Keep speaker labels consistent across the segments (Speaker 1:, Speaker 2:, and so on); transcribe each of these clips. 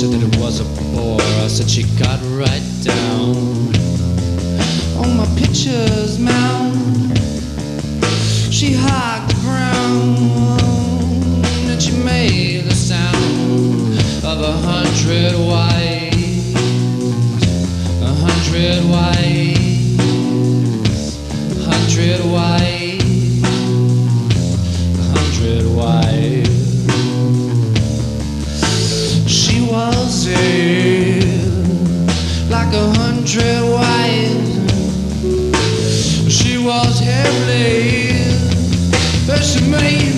Speaker 1: said that it was a bore. I said she got right down on my pictures mound. She hogged the ground and she made the sound of a hundred waves, a hundred waves, hundred waves. like a hundred wires. She was heavenly, but she made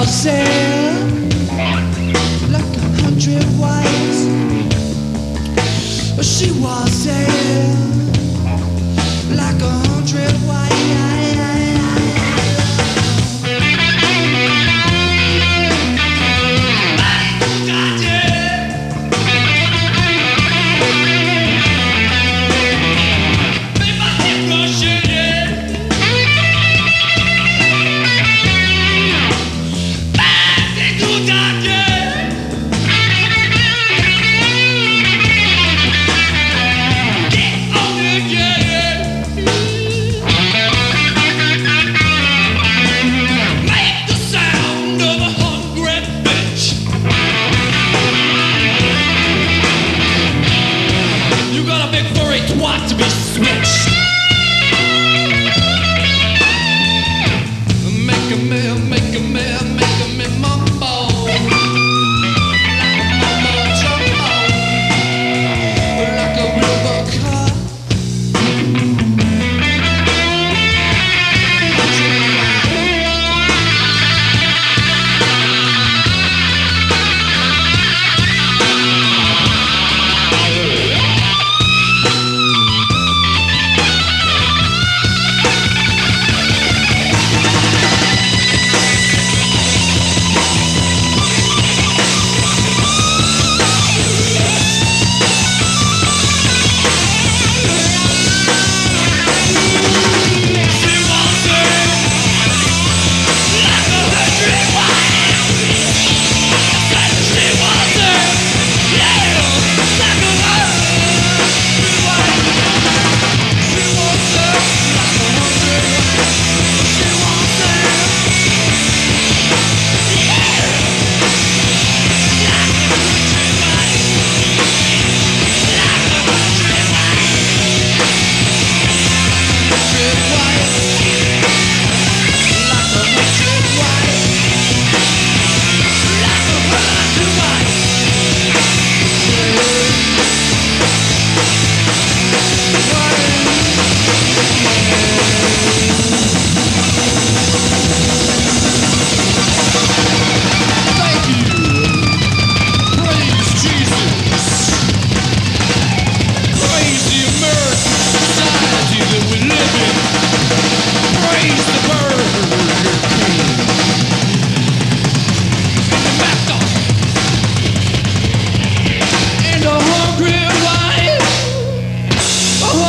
Speaker 1: Você. got to be switched.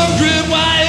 Speaker 1: wondering why